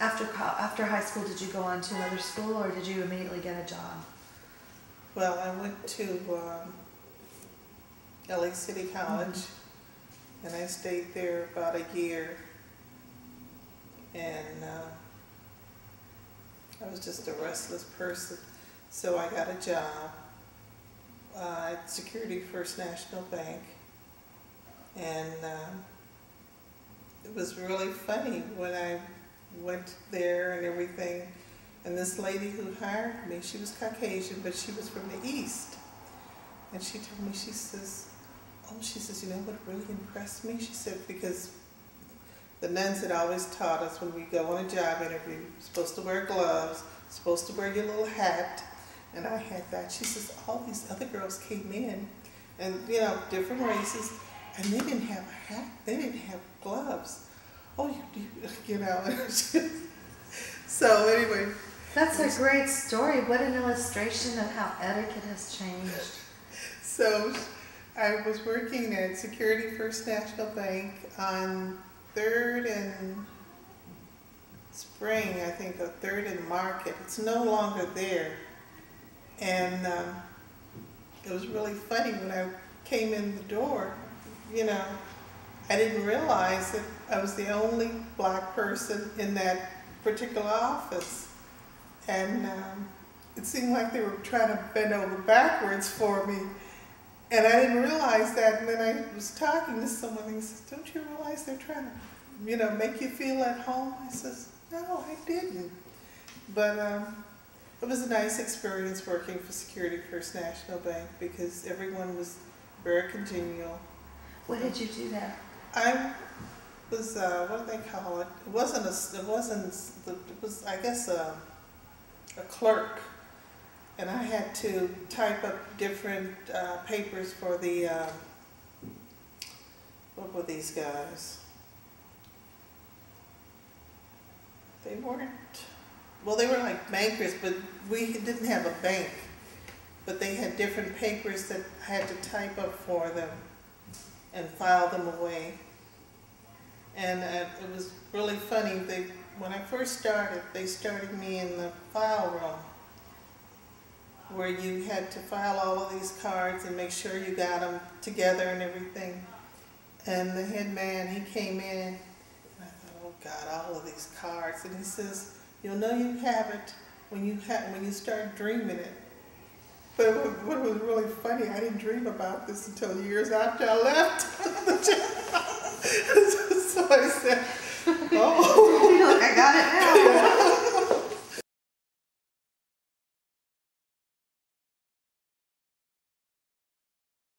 After after high school, did you go on to another school, or did you immediately get a job? Well, I went to um, LA City College, and I stayed there about a year. And uh, I was just a restless person, so I got a job uh, at Security First National Bank, and um, it was really funny when I went there and everything. And this lady who hired me, she was Caucasian, but she was from the East. And she told me, she says, oh, she says, you know what really impressed me? She said, because the nuns had always taught us when we go on a job interview, you're supposed to wear gloves, supposed to wear your little hat. And I had that. She says, all these other girls came in, and you know, different races, and they didn't have a hat, they didn't have gloves. Oh, you, you, know. so anyway, That's a great story. What an illustration of how etiquette has changed. So I was working at Security First National Bank on Third and Spring, I think, or Third and Market. It's no longer there, and um, it was really funny when I came in the door. You know, I didn't realize that I was the only black person in that particular office, and um, it seemed like they were trying to bend over backwards for me. And I didn't realize that. And then I was talking to someone, and he says, "Don't you realize they're trying to, you know, make you feel at home?" I says, "No, I didn't." But um, it was a nice experience working for Security First National Bank because everyone was very congenial. What did you do there? I was uh, what do they call it? It wasn't a. It wasn't. It was I guess a, a clerk, and I had to type up different uh, papers for the. Uh, what were these guys? They weren't. Well, they were like bankers, but we didn't have a bank. But they had different papers that I had to type up for them and file them away. And uh, it was really funny. They, when I first started, they started me in the file room where you had to file all of these cards and make sure you got them together and everything. And the head man, he came in and I thought, oh God, all of these cards. And he says, you'll know you have it when you, have, when you start dreaming it. What was really funny, I didn't dream about this until years after I left so I said, oh. I got it now.